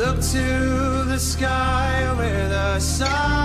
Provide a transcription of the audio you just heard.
Look to the sky where the sun